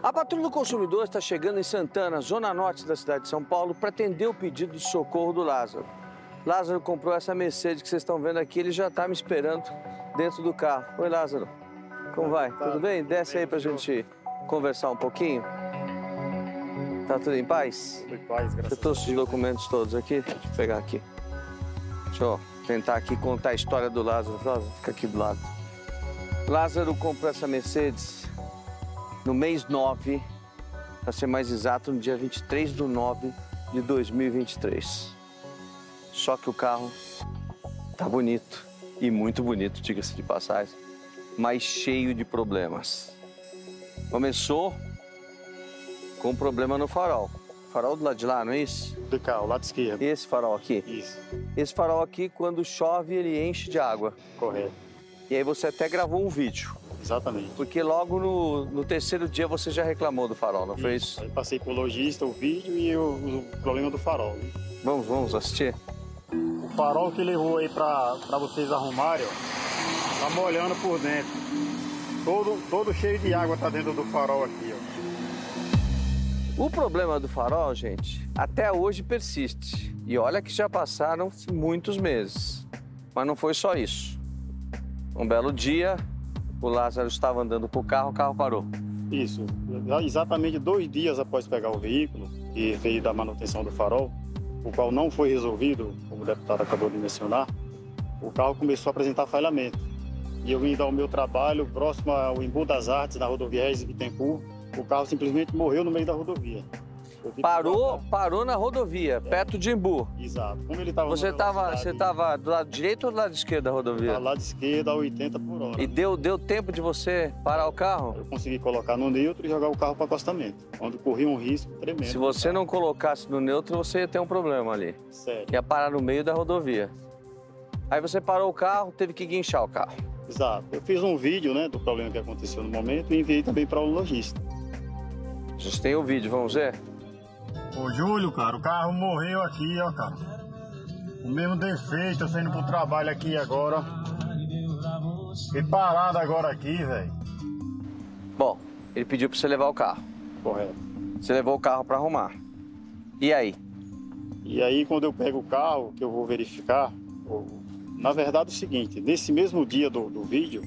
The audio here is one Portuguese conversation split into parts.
A Patrulha do Consumidor está chegando em Santana, zona norte da cidade de São Paulo, para atender o pedido de socorro do Lázaro. Lázaro comprou essa Mercedes que vocês estão vendo aqui, ele já está me esperando dentro do carro. Oi, Lázaro. Como vai? Tá. Tudo bem? Desce aí para a gente conversar um pouquinho. Tá tudo em paz? Tudo em paz, graças Você trouxe os documentos todos aqui? Deixa eu pegar aqui. Deixa eu tentar aqui contar a história do Lázaro. Lázaro, fica aqui do lado. Lázaro comprou essa Mercedes no mês 9, para ser mais exato, no dia 23 de 9 de 2023. Só que o carro tá bonito, e muito bonito, diga-se de passagem, mas cheio de problemas. Começou com um problema no farol. Farol do lado de lá, não é isso? Do carro, lado esquerdo. Esse farol aqui. Isso, Esse farol aqui, quando chove, ele enche de água. correto. E aí você até gravou um vídeo. Exatamente. Porque logo no, no terceiro dia você já reclamou do farol, não foi isso? Aí passei pro lojista o vídeo e o, o problema do farol. né? Vamos, vamos assistir? O farol que levou aí pra, pra vocês arrumarem, ó, tá molhando por dentro. Todo, todo cheio de água tá dentro do farol aqui, ó. O problema do farol, gente, até hoje persiste. E olha que já passaram muitos meses. Mas não foi só isso. Um belo dia, o Lázaro estava andando com o carro, o carro parou. Isso. Exatamente dois dias após pegar o veículo, que veio da manutenção do farol, o qual não foi resolvido, como o deputado acabou de mencionar, o carro começou a apresentar falhamento. E eu indo ao meu trabalho, próximo ao Embu das Artes, na rodovia Regis Bittencourt, o carro simplesmente morreu no meio da rodovia. Parou, parou na rodovia, perto de Embu. Exato. Como ele estava Você estava você tava do lado direito ou do lado esquerdo da rodovia? do lado esquerdo a 80 por hora. E deu, deu tempo de você parar o carro? Eu consegui colocar no neutro e jogar o carro para acostamento, onde corria um risco tremendo. Se você não colocasse no neutro, você ia ter um problema ali. Sério. Ia parar no meio da rodovia. Aí você parou o carro, teve que guinchar o carro. Exato. Eu fiz um vídeo, né, do problema que aconteceu no momento e enviei também para o lojista. A gente tem o vídeo, vamos ver? Ô Júlio, cara, o carro morreu aqui, ó, cara. O mesmo defeito, eu saindo pro trabalho aqui agora. Fiquei parado agora aqui, velho. Bom, ele pediu pra você levar o carro. Correto. Você levou o carro pra arrumar. E aí? E aí, quando eu pego o carro, que eu vou verificar, na verdade é o seguinte, nesse mesmo dia do, do vídeo,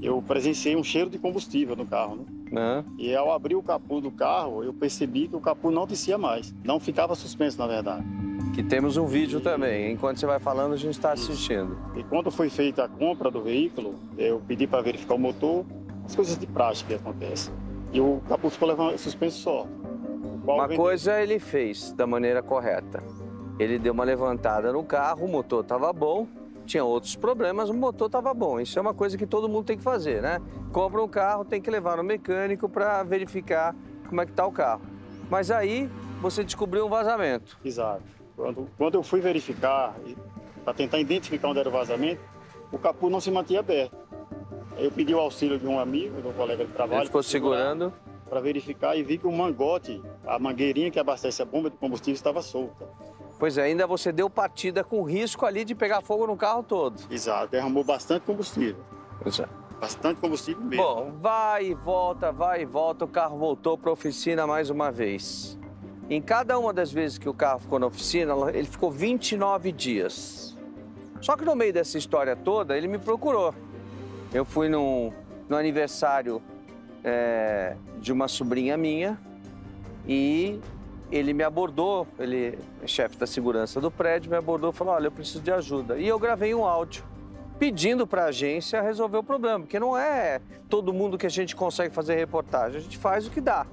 eu presenciei um cheiro de combustível no carro, né? Hã? E ao abrir o capô do carro, eu percebi que o capô não descia mais. Não ficava suspenso, na verdade. Que temos um vídeo também. Enquanto você vai falando, a gente está assistindo. E quando foi feita a compra do veículo, eu pedi para verificar o motor, as coisas de prática que acontecem. E o capô ficou levando suspenso só. Uma vende- coisa ele fez da maneira correta. Ele deu uma levantada no carro, o motor estava bom, tinha outros problemas, o motor estava bom. Isso é uma coisa que todo mundo tem que fazer, né? Compra um carro, tem que levar no mecânico para verificar como é que está o carro. Mas aí você descobriu um vazamento. Exato. Quando, quando eu fui verificar, para tentar identificar onde era o vazamento, o capô não se mantinha aberto. Eu pedi o auxílio de um amigo, de um colega de trabalho. Ele ficou segurando. Para verificar e vi que o mangote, a mangueirinha que abastece a bomba de combustível, estava solta. Pois é, ainda você deu partida com risco ali de pegar fogo no carro todo. Exato. Derramou bastante combustível. Pois é. Bastante combustível mesmo. Bom, vai e volta, vai e volta, o carro voltou para a oficina mais uma vez. Em cada uma das vezes que o carro ficou na oficina, ele ficou 29 dias. Só que no meio dessa história toda, ele me procurou. Eu fui num, no aniversário é, de uma sobrinha minha e ele me abordou, ele chefe da segurança do prédio, me abordou e falou, olha, eu preciso de ajuda. E eu gravei um áudio pedindo para a agência resolver o problema, porque não é todo mundo que a gente consegue fazer reportagem, a gente faz o que dá.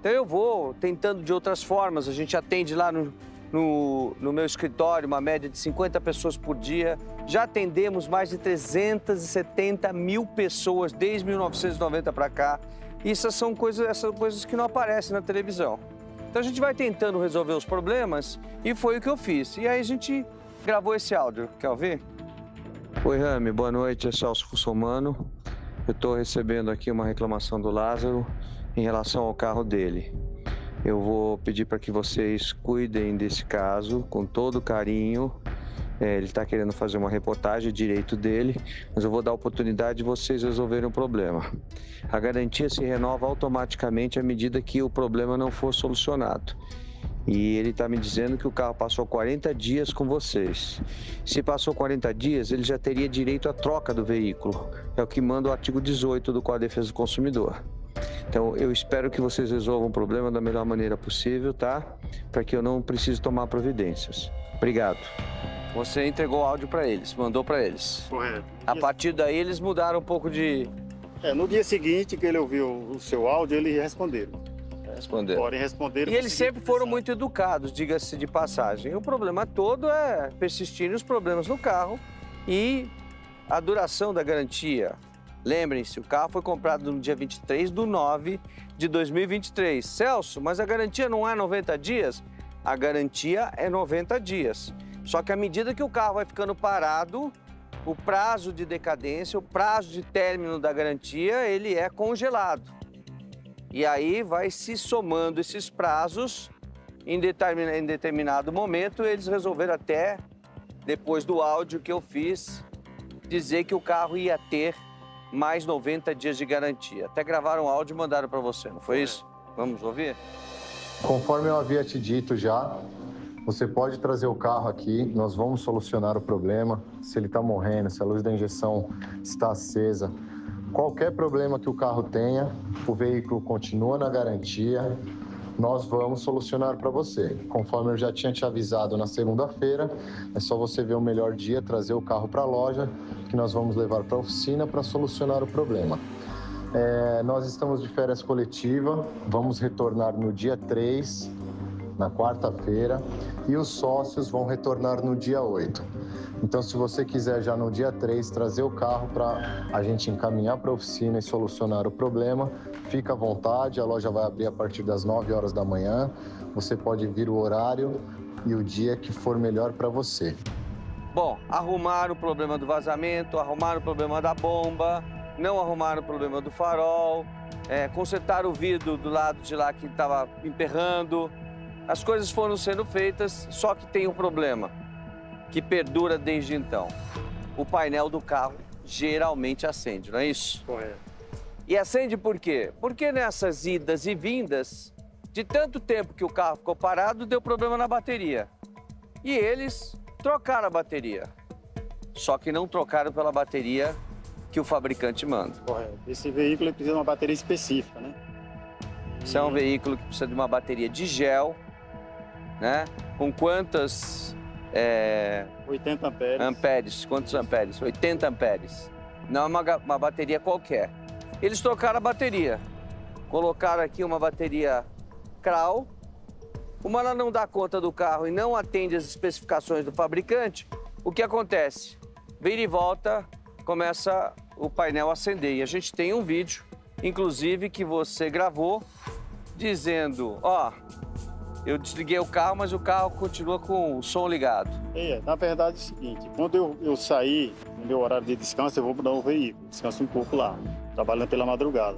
Então eu vou tentando de outras formas, a gente atende lá no, no, no meu escritório uma média de 50 pessoas por dia, já atendemos mais de 370 mil pessoas desde 1990 para cá. Isso são coisas, essas coisas que não aparecem na televisão. Então a gente vai tentando resolver os problemas e foi o que eu fiz. E aí a gente gravou esse áudio. Quer ouvir? Oi, Rami, boa noite. É Celso Russomano. Eu estou recebendo aqui uma reclamação do Lázaro em relação ao carro dele. Eu vou pedir para que vocês cuidem desse caso com todo carinho É, ele está querendo fazer uma reportagem, direito dele, mas eu vou dar a oportunidade de vocês resolverem o problema. A garantia se renova automaticamente à medida que o problema não for solucionado. E ele está me dizendo que o carro passou 40 dias com vocês. Se passou 40 dias, ele já teria direito à troca do veículo. É o que manda o artigo 18 do Código de Defesa do Consumidor. Então, eu espero que vocês resolvam o problema da melhor maneira possível, tá? Para que eu não precise tomar providências. Obrigado. Você entregou o áudio para eles, mandou para eles. Correto. A partir daí, eles mudaram um pouco de. É, no dia seguinte que ele ouviu o seu áudio, eles responderam. Responder. Porém, responderam. E eles sempre foram muito educados, diga-se de passagem. O problema todo é persistirem os problemas no carro e a duração da garantia. Lembrem-se, o carro foi comprado no dia 23 de 9 de 2023. Celso, mas a garantia não é 90 dias? A garantia é 90 dias. Só que à medida que o carro vai ficando parado, o prazo de decadência, o prazo de término da garantia, ele é congelado. E aí vai se somando esses prazos, em determinado, em determinado momento eles resolveram até, depois do áudio que eu fiz, dizer que o carro ia ter mais 90 dias de garantia. Até gravaram um áudio e mandaram para você, não foi isso? Vamos ouvir? Conforme eu havia te dito já, você pode trazer o carro aqui, nós vamos solucionar o problema. Se ele está morrendo, se a luz da injeção está acesa, qualquer problema que o carro tenha, o veículo continua na garantia. Nós vamos solucionar para você. Conforme eu já tinha te avisado na segunda-feira, é só você ver o melhor dia, trazer o carro para a loja, que nós vamos levar para a oficina para solucionar o problema. É, nós estamos de férias coletiva, vamos retornar no dia 3, na quarta-feira, e os sócios vão retornar no dia 8. Então, se você quiser já no dia 3 trazer o carro para a gente encaminhar para a oficina e solucionar o problema, fica à vontade, a loja vai abrir a partir das 9 horas da manhã. Você pode vir o horário e o dia que for melhor para você. Bom, arrumaram o problema do vazamento, arrumaram o problema da bomba, não arrumaram o problema do farol, é, consertaram o vidro do lado de lá que estava emperrando. As coisas foram sendo feitas, só que tem um problema que perdura desde então. O painel do carro geralmente acende, não é isso? Correto. E acende por quê? Porque nessas idas e vindas, de tanto tempo que o carro ficou parado, deu problema na bateria. E eles trocaram a bateria. Só que não trocaram pela bateria que o fabricante manda. Correto. Esse veículo precisa de uma bateria específica, né? Isso é um veículo que precisa de uma bateria de gel, né? Com quantas é, 80 amperes. amperes? Quantos amperes? 80 amperes. Não é uma, uma bateria qualquer. Eles trocaram a bateria. Colocaram aqui uma bateria Kral. Como ela não dá conta do carro e não atende às especificações do fabricante, o que acontece? Vira e volta, começa o painel a acender. E a gente tem um vídeo, inclusive, que você gravou, dizendo, ó, eu desliguei o carro, mas o carro continua com o som ligado. É, na verdade é o seguinte, quando eu, eu sair no meu horário de descanso, eu vou mudar o veículo, descanso um pouco lá, trabalhando pela madrugada.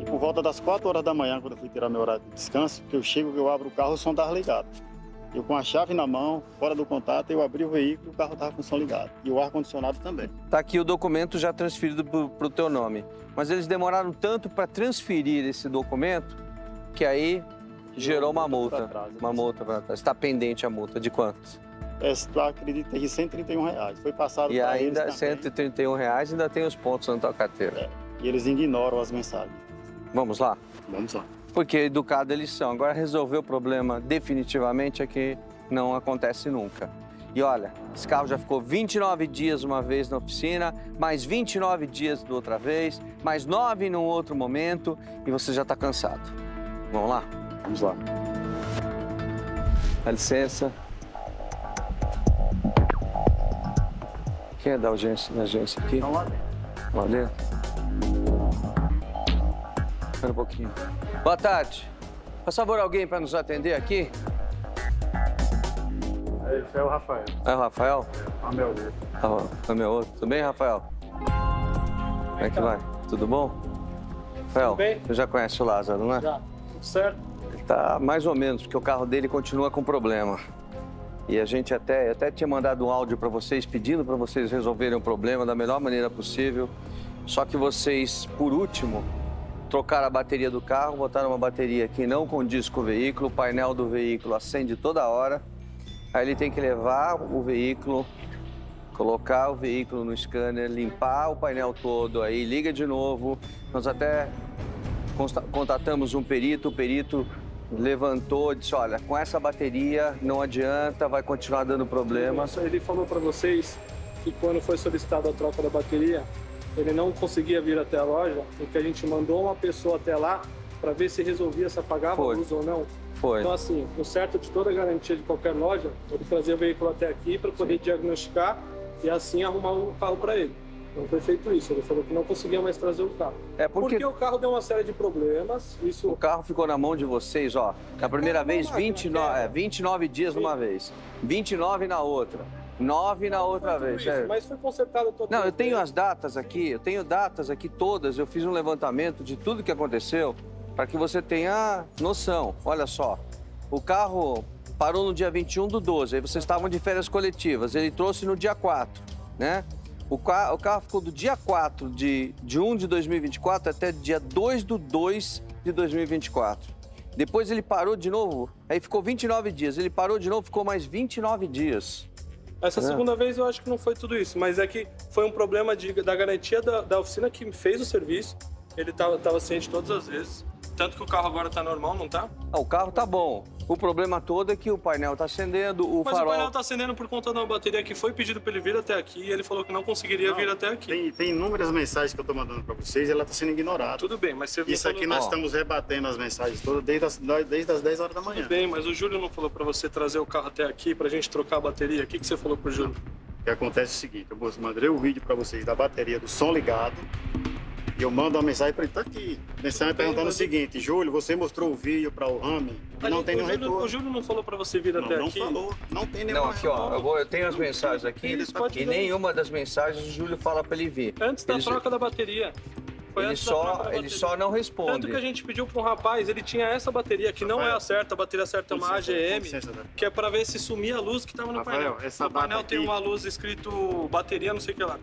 E por volta das 4 horas da manhã, quando eu fui tirar meu horário de descanso, que eu chego, eu abro o carro, o som estava ligado. Eu com a chave na mão, fora do contato, eu abri o veículo, o carro estava com o som ligado. E o ar-condicionado também. Tá aqui o documento já transferido para o teu nome. Mas eles demoraram tanto para transferir esse documento que aí gerou uma multa. trás? Uma multa para trás. Está pendente a multa de quanto? Essa, acredito que 131 reais. Foi passado E para ainda eles R$ também, 131 reais ainda tem os pontos na tua carteira. e eles ignoram as mensagens. Vamos lá? Vamos lá. Porque educado eles são. Agora resolver o problema definitivamente é que não acontece nunca. E olha, esse carro já ficou 29 dias uma vez na oficina, mais 29 dias da outra vez, mais 9 num outro momento e você já está cansado. Vamos lá? Vamos lá. Dá licença. Quem é da agência, da agência aqui? Então lá dentro. Lá dentro? Espera um pouquinho. Boa tarde. Por favor, alguém para nos atender aqui? Esse é o Rafael. É o Rafael? A meu Deus. Ah, é meu outro. Tudo bem, Rafael? Como é que vai? Tudo bom? Rafael, Tudo bem? você já conhece o Lázaro, não é? Já, tudo certo? Tá mais ou menos, porque o carro dele continua com problema. E a gente até, até tinha mandado um áudio para vocês pedindo para vocês resolverem o problema da melhor maneira possível. Só que vocês, por último, trocaram a bateria do carro, botaram uma bateria que não condiz com o veículo, o painel do veículo acende toda hora. Aí ele tem que levar o veículo, colocar o veículo no scanner, limpar o painel todo, aí liga de novo. Nós até contatamos um perito, o perito levantou, disse, olha, com essa bateria não adianta, vai continuar dando problemas. Ele falou para vocês que quando foi solicitada a troca da bateria, ele não conseguia vir até a loja, porque a gente mandou uma pessoa até lá para ver se resolvia se apagava foi. a luz ou não. Foi. Então, assim, o certo de toda a garantia de qualquer loja, ele trazer o veículo até aqui para poder Sim. diagnosticar e assim arrumar um carro para ele. Não foi feito isso. Ele falou que não conseguia mais trazer o carro. É porque... porque o carro deu uma série de problemas. Isso... O carro ficou na mão de vocês, ó. Na primeira vez, 29, é, 29 dias Sim. numa vez, 29 na outra. Nove na outra vez. Isso, é. Mas foi consertado todo Não, eu tenho as datas aqui, eu tenho datas aqui todas. Eu fiz um levantamento de tudo que aconteceu para que você tenha noção. Olha só, o carro parou no dia 21 do 12, aí vocês estavam de férias coletivas. Ele trouxe no dia 4, né? O carro, o carro ficou do dia 4 de, de 1 de 2024 até dia 2 do 2 de 2024. Depois ele parou de novo, aí ficou 29 dias. Ele parou de novo, ficou mais 29 dias. Essa é. segunda vez eu acho que não foi tudo isso, mas é que foi um problema de, da garantia da, da oficina que fez o serviço. Ele estava ciente todas as vezes. Tanto que o carro agora tá normal, não tá? Ah, o carro tá bom. O problema todo é que o painel tá acendendo, o Mas farol... o painel tá acendendo por conta de uma bateria que foi pedido para ele vir até aqui e ele falou que não conseguiria não, vir até aqui. Tem, tem, inúmeras mensagens que eu tô mandando para vocês e ela tá sendo ignorada. Tudo bem, mas você Isso aqui nós estamos rebatendo as mensagens todas desde as, desde as 10 horas da manhã. Tudo bem, mas o Júlio não falou para você trazer o carro até aqui pra gente trocar a bateria? O que, que você falou pro Júlio? O que acontece é o seguinte, eu mandei o um vídeo para vocês da bateria do som ligado eu mando uma mensagem para ele, tá aqui. Mensagem perguntando o seguinte, Júlio, você mostrou o vídeo para o Rami e não tem nenhum Júlio, retorno. O Júlio não falou para você vir até não aqui? Não falou, não tem nenhum Não, aqui ó, eu, vou, eu tenho as mensagens aqui e nenhuma das mensagens o Júlio fala para ele vir. Antes da ele... troca da bateria. Foi ele só, ele só não responde. Tanto que a gente pediu para um rapaz, ele tinha essa bateria que não é a certa, a bateria certa é uma AGM, que é para ver se sumia a luz que estava no Rafael, painel. Essa no painel aqui... tem uma luz escrito bateria, não sei o que lá.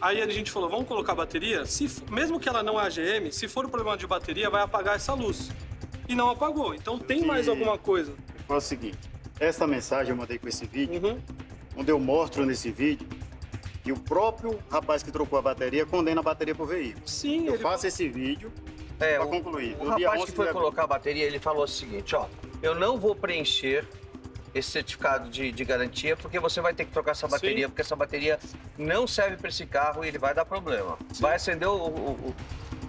Aí a gente falou, vamos colocar bateria? Se, mesmo que ela não é AGM, se for o um problema de bateria, vai apagar essa luz. E não apagou. Então tem e... mais alguma coisa. É o seguinte, essa mensagem eu mandei com esse vídeo, uhum. onde eu mostro nesse vídeo que o próprio rapaz que trocou a bateria condena a bateria pro veículo. Sim, Eu ele... faço esse vídeo é, para concluir. O, o rapaz que foi colocar a bateria, ele falou o seguinte, ó, eu não vou preencher esse certificado de, de garantia, porque você vai ter que trocar essa bateria, Sim. porque essa bateria não serve para esse carro e ele vai dar problema. Sim. Vai acender o, o,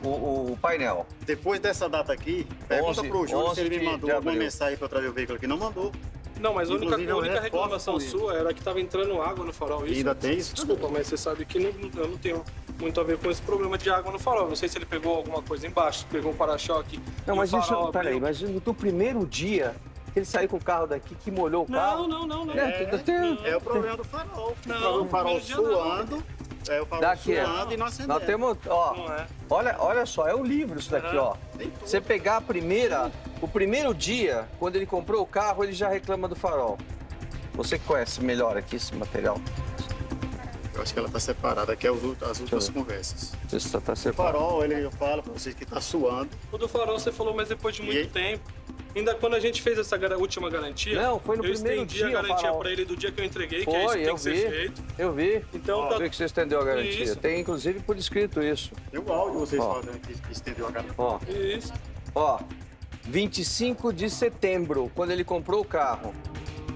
o, o, painel. Depois dessa data aqui, pergunta para o Júlio se ele me mandou alguma mensagem para trazer o veículo aqui. Não mandou. Não, mas a única, a única reclamação sua era que estava entrando água no farol. Isso? Ainda tem isso? Desculpa, mas você sabe que não, eu não tenho muito a ver com esse problema de água no farol. Não sei se ele pegou alguma coisa embaixo, pegou um para-choque. Não, mas isso, peraí, mas no primeiro dia ele saiu com o carro daqui que molhou o carro. Não, não, não, não. É, é, é o problema do farol. Não, o farol suando. É o farol daqui, suando e não acendendo. Nós temos, ó, é. olha, olha só, é um livro isso daqui, ó. Você pegar a primeira, o primeiro dia, quando ele comprou o carro, ele já reclama do farol. Você conhece melhor aqui esse material? Eu acho que ela está separada, aqui é as últimas conversas. Isso tá separado. O farol, ele fala para vocês que está suando. O do farol você falou, mas depois de muito e... tempo. Ainda quando a gente fez essa última garantia, não, foi no eu primeiro dia. a garantia para ele do dia que eu entreguei, foi, que é isso que tem que vi, ser feito. Eu vi. Então Ó, tá... vi que você estendeu a garantia. Isso. Tem inclusive por escrito isso. Tem o áudio vocês Ó. falando que estendeu a garantia. Ó. Isso. Ó, 25 de setembro, quando ele comprou o carro.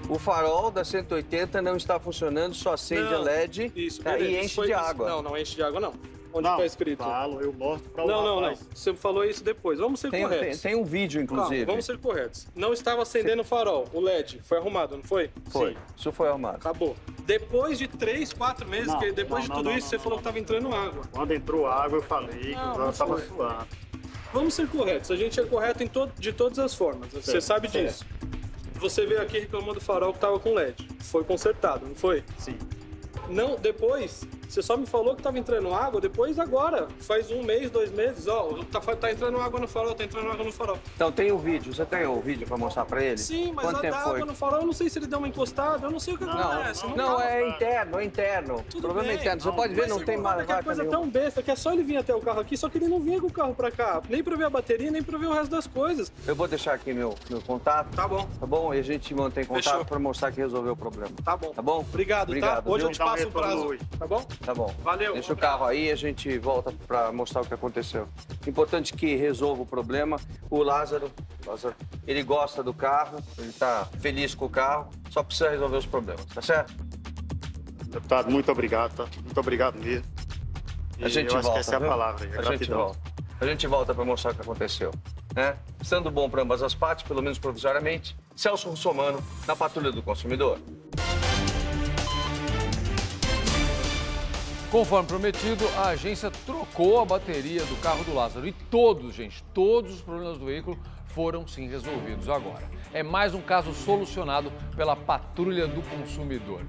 O farol da 180 não está funcionando, só acende não, LED isso, tá, e enche de água. Não, não enche de água, não. Onde está escrito? Falo, eu mostro para o Não, não, não. Você falou isso depois. Vamos ser tem, corretos. Tem, tem, um vídeo, inclusive. Calma, vamos ser corretos. Não estava acendendo o farol, o LED. Foi arrumado, não foi? Foi. Sim. Isso foi arrumado. Acabou. Depois de três, quatro meses, não, que depois não, de tudo isso, você falou que estava entrando água. Quando entrou água, eu falei que estava suando. Vamos ser corretos. A gente é correto em to de todas as formas. Certo, você sabe certo. disso. Você veio aqui reclamando do farol que estava com LED. Foi consertado, não foi? Sim. Não, depois Você só me falou que tava entrando água depois agora. Faz um mês, dois meses, ó. Tá, tá entrando água no farol, tá entrando água no farol. Então tem o vídeo, você tem o vídeo pra mostrar pra ele? Sim, mas Quanto a tempo da foi? água no farol, eu não sei se ele deu uma encostada, eu não sei o que acontece. Não, não não, é interno, é interno. Tudo Problema é bem. interno. Você pode ver, Mas não tem mais é vaca coisa nenhuma. tão besta que é só ele vir até o carro aqui, só que ele não vinha com o carro pra cá, nem pra ver a bateria, nem pra ver o resto das coisas. Eu vou deixar aqui meu, meu contato, Tá bom, tá bom? E a gente mantém contato Fechou. pra mostrar que resolveu o problema. tá bom. Tá bom? Obrigado, Obrigado, tá? Hoje viu? eu te um passo o prazo, hoje. tá bom? Tá bom. Valeu. Deixa o carro aí e a gente volta pra mostrar o que aconteceu. Importante que resolva o problema. O Lázaro, Lázaro, ele gosta do carro, ele tá feliz com o carro, só precisa resolver os problemas, tá certo? Deputado, muito obrigado, tá? Muito obrigado mesmo. E A gente eu acho volta, que essa é a palavra, a A gente gratidão. volta. A gente volta para mostrar o que aconteceu. Né? Sendo bom para ambas as partes, pelo menos provisoriamente, Celso Russomano, na Patrulha do Consumidor. Conforme prometido, a agência trocou a bateria do carro do Lázaro. E todos, gente, todos os problemas do veículo foram sim resolvidos agora. É mais um caso solucionado pela Patrulha do Consumidor.